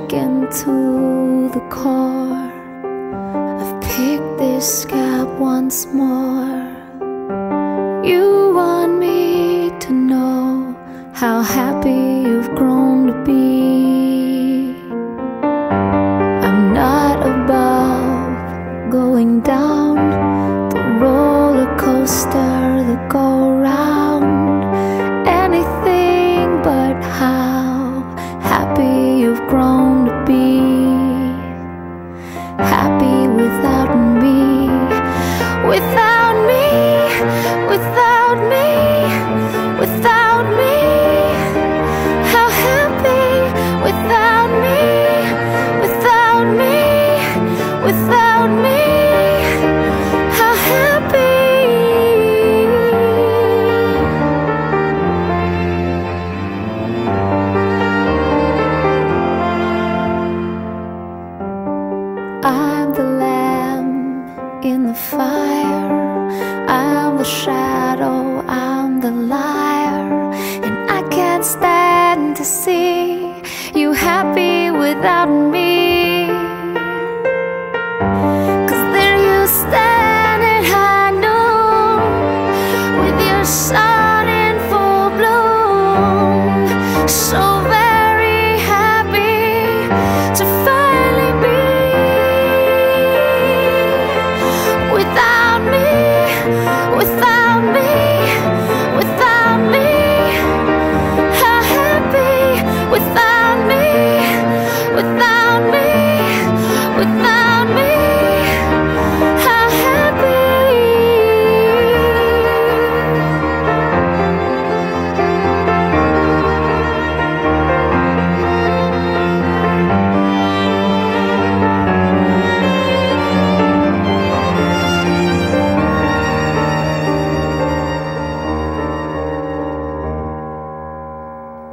shaken to the core. I've picked this scab once more. You want me to know how happy you've grown to be. I'm not above going down the roller coaster without me.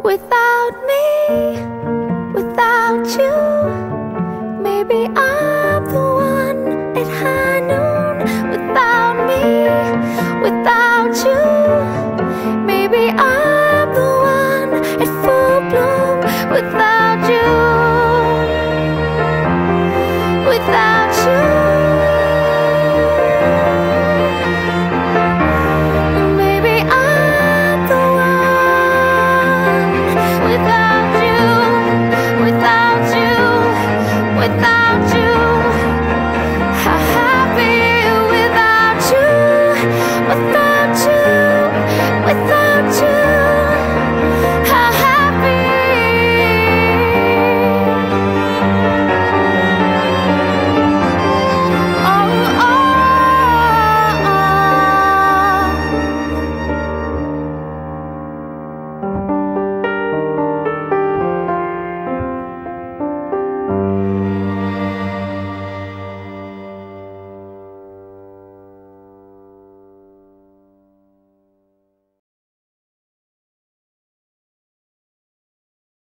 Without me, without you, maybe I'm the one at high noon. Without me, without you, maybe I'm the one at full bloom. Without you, without you. without you.